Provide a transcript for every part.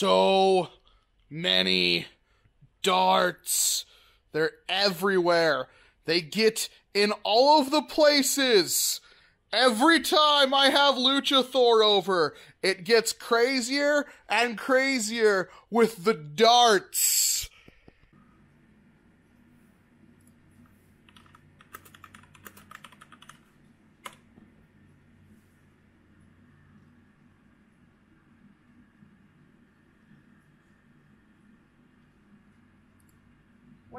so many darts. They're everywhere. They get in all of the places. Every time I have Luchathor over, it gets crazier and crazier with the darts.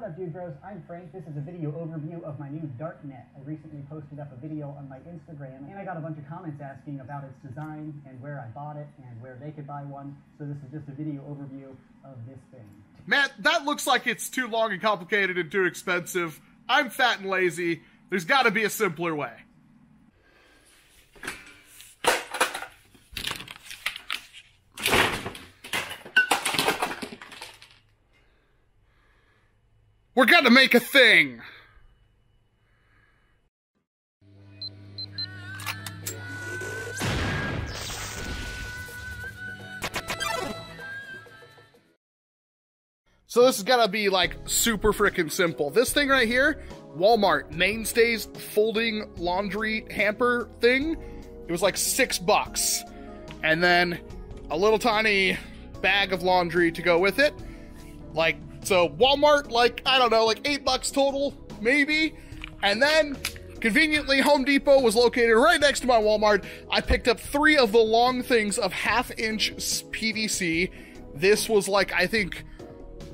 What up, bros? I'm Frank. This is a video overview of my new dart net. I recently posted up a video on my Instagram, and I got a bunch of comments asking about its design and where I bought it and where they could buy one. So this is just a video overview of this thing. Matt, that looks like it's too long and complicated and too expensive. I'm fat and lazy. There's got to be a simpler way. We're gonna make a thing! So this is gonna be like super freaking simple. This thing right here, Walmart mainstays folding laundry hamper thing. It was like six bucks, and then a little tiny bag of laundry to go with it. Like so, Walmart like I don't know, like eight bucks total, maybe. And then conveniently, Home Depot was located right next to my Walmart. I picked up three of the long things of half inch PVC. This was like I think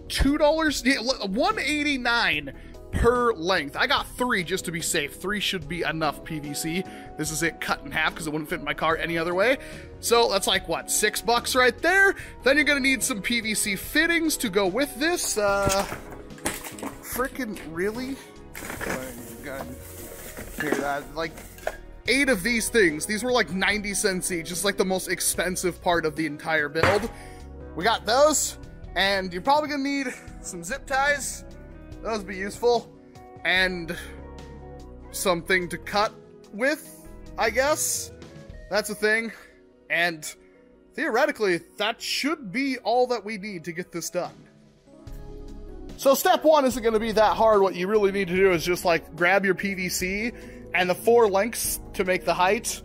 two dollars, one eighty nine per length. I got three just to be safe. Three should be enough PVC. This is it cut in half because it wouldn't fit in my car any other way. So that's like what six bucks right there. Then you're gonna need some PVC fittings to go with this. Uh, freaking really? That like eight of these things. These were like 90 cents each, just like the most expensive part of the entire build. We got those. And you're probably gonna need some zip ties. Those would be useful. And something to cut with, I guess. That's a thing. And theoretically, that should be all that we need to get this done. So step one isn't going to be that hard. What you really need to do is just like grab your PVC and the four lengths to make the height,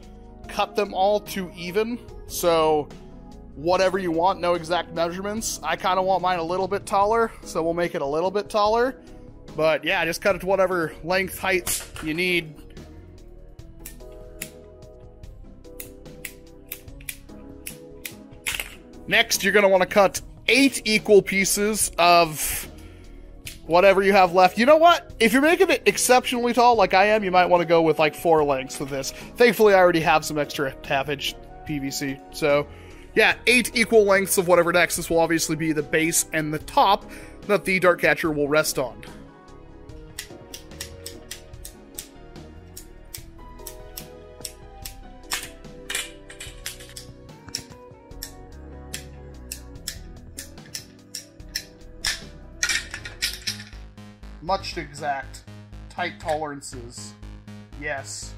cut them all to even. So whatever you want, no exact measurements. I kind of want mine a little bit taller, so we'll make it a little bit taller. But yeah, just cut it to whatever length, height you need. Next, you're going to want to cut eight equal pieces of whatever you have left. You know what? If you're making it exceptionally tall like I am, you might want to go with like four lengths with this. Thankfully, I already have some extra inch PVC, so yeah, eight equal lengths of whatever next. This will obviously be the base and the top that the Dart Catcher will rest on. Much exact. Tight tolerances. Yes.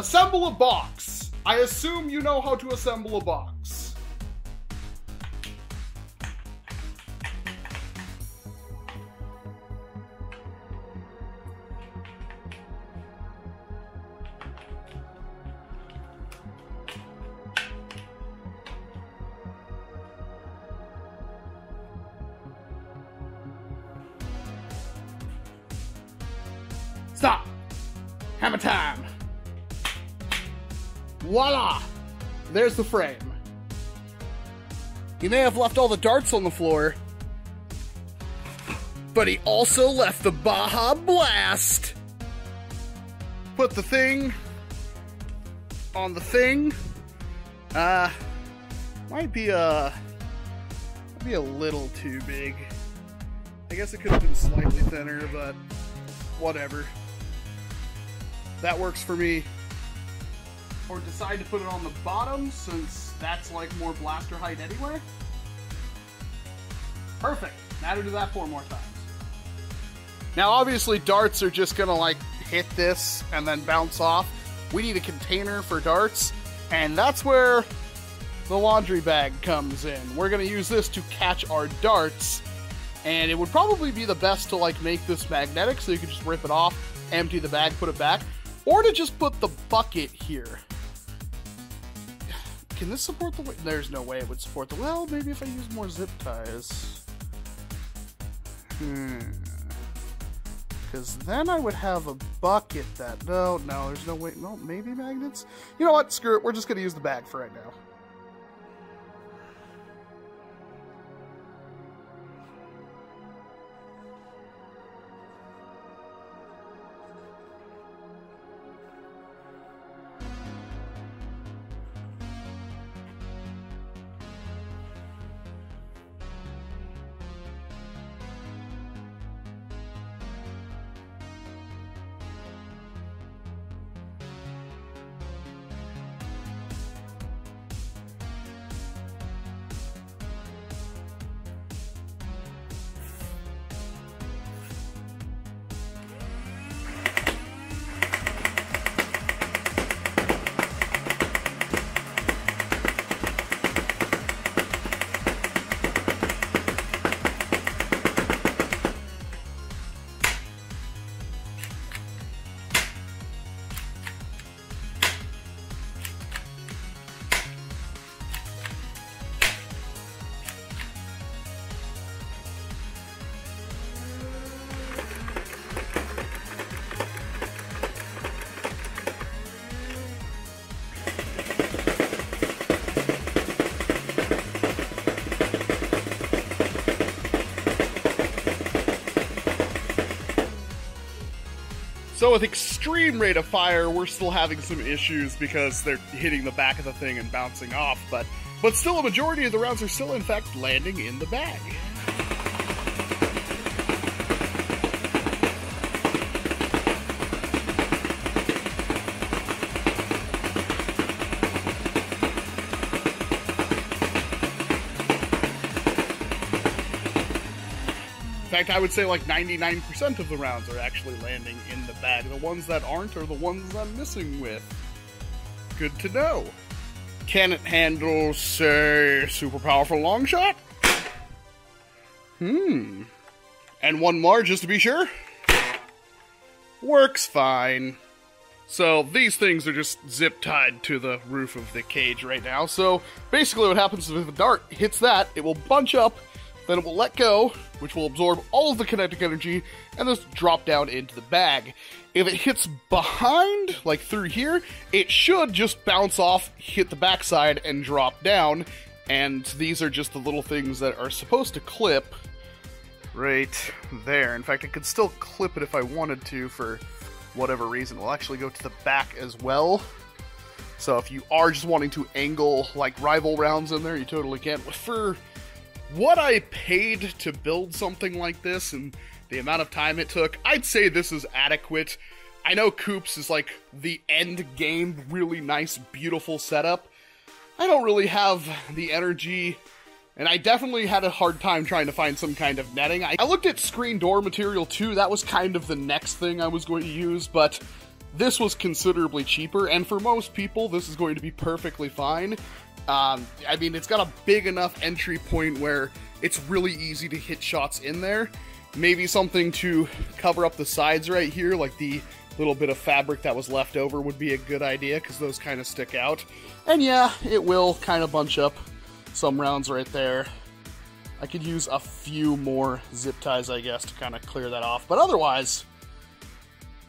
Assemble a box. I assume you know how to assemble a box. Stop. Hammer time. Voila! There's the frame. He may have left all the darts on the floor, but he also left the Baja Blast. Put the thing on the thing. Uh, might be a might be a little too big. I guess it could have been slightly thinner, but whatever. That works for me or decide to put it on the bottom since that's like more blaster height anyway. Perfect. Now to do that four more times. Now, obviously, darts are just gonna like hit this and then bounce off. We need a container for darts, and that's where the laundry bag comes in. We're gonna use this to catch our darts, and it would probably be the best to like make this magnetic so you could just rip it off, empty the bag, put it back, or to just put the bucket here. Can this support the? There's no way it would support the. Well, maybe if I use more zip ties. Hmm. Because then I would have a bucket that. No, no, there's no way. No, maybe magnets? You know what? Screw it. We're just to use the bag for right now. So with extreme rate of fire, we're still having some issues because they're hitting the back of the thing and bouncing off, but but still a majority of the rounds are still in fact landing in the bag. Fact, I would say like 99% of the rounds are actually landing in the bag. The ones that aren't are the ones I'm missing with. Good to know. Can it handle, say, super powerful long shot? Hmm. And one more just to be sure? Works fine. So these things are just zip tied to the roof of the cage right now. So basically what happens is if a dart hits that, it will bunch up then it will let go, which will absorb all of the kinetic energy, and just drop down into the bag. If it hits behind, like through here, it should just bounce off, hit the backside, and drop down. And these are just the little things that are supposed to clip right there. In fact, I could still clip it if I wanted to for whatever reason. We'll actually go to the back as well. So if you are just wanting to angle like rival rounds in there, you totally can. For what I paid to build something like this and the amount of time it took, I'd say this is adequate. I know Coops is like the end game, really nice, beautiful setup. I don't really have the energy, and I definitely had a hard time trying to find some kind of netting. I, looked at screen door material too, that was kind of the next thing I was going to use, but this was considerably cheaper, and for most people, this is going to be perfectly fine. Um, I mean, it's got a big enough entry point where it's really easy to hit shots in there. Maybe something to cover up the sides right here, like the little bit of fabric that was left over would be a good idea because those kind of stick out. And yeah, it will kind of bunch up some rounds right there. I could use a few more zip ties, I guess, to kind of clear that off. But otherwise,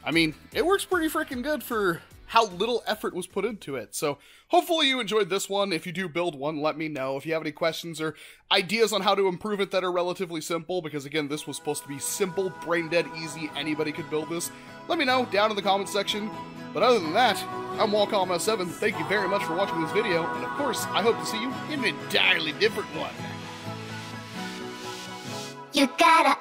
I mean, it works pretty freaking good for how little effort was put into it. So hopefully you enjoyed this one. If you do build one, let me know. If you have any questions or ideas on how to improve it that are relatively simple, because again, this was supposed to be simple, brain dead, easy, anybody could build this, let me know down in the comments section. But other than that, I'm Walcom S7. Thank you very much for watching this video, and of course, I hope to see you in an entirely different one. You gotta